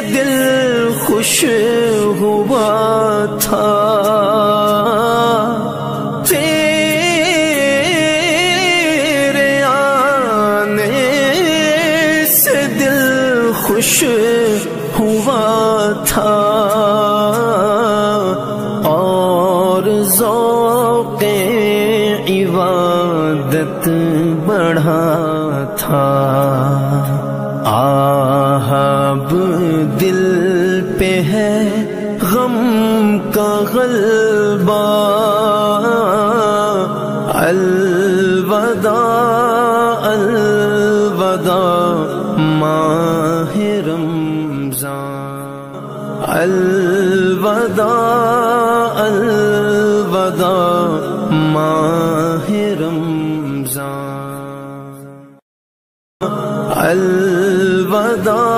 दिल खुश हुआ था। तेरे आने से दिल खुश हुआ था। और के इबादत बढ़ा था। पे है गम का गलबा। अलवदा अलवदा माह रमजा अलवदा अलवदा माह रमजा अलवदा।